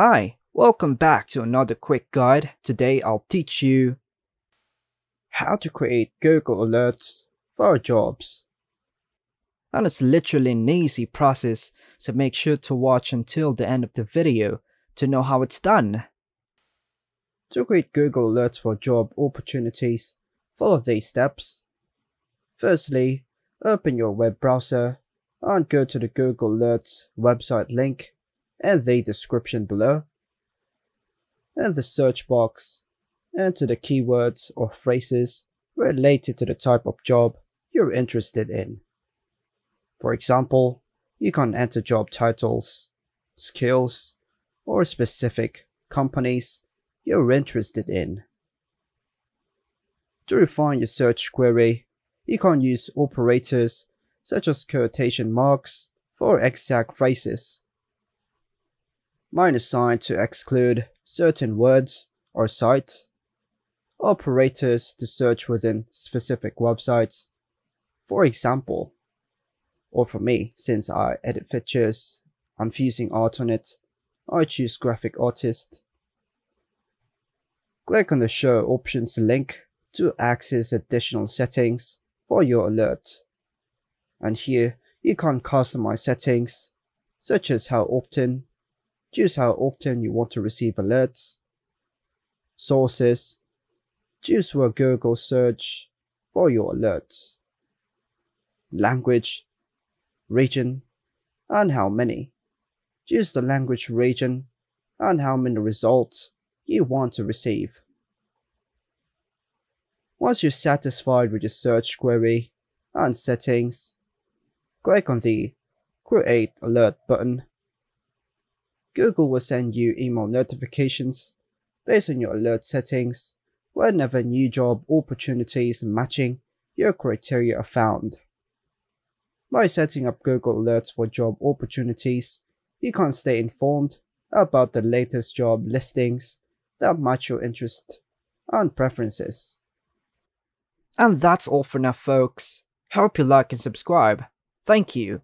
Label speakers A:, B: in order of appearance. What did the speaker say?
A: Hi, welcome back to another quick guide. Today I'll teach you how to create Google alerts for jobs. And it's literally an easy process, so make sure to watch until the end of the video to know how it's done. To create Google alerts for job opportunities, follow these steps. Firstly, open your web browser and go to the Google Alerts website link in the description below. and the search box, enter the keywords or phrases related to the type of job you're interested in. For example, you can enter job titles, skills, or specific companies you're interested in. To refine your search query, you can use operators such as quotation marks for exact phrases. Minus sign to exclude certain words or sites. Operators to search within specific websites. For example, or for me, since I edit pictures, I'm fusing art on it, I choose graphic artist. Click on the show options link to access additional settings for your alert. And here you can customize settings such as how often, choose how often you want to receive alerts, sources, choose where Google search for your alerts, language, region, and how many. Choose the language region and how many results you want to receive. Once you're satisfied with your search query and settings, click on the Create Alert button. Google will send you email notifications based on your alert settings whenever new job opportunities matching your criteria are found. By setting up Google Alerts for job opportunities, you can stay informed about the latest job listings that match your interest and preferences. And that's all for now folks. Hope you like and subscribe. Thank you.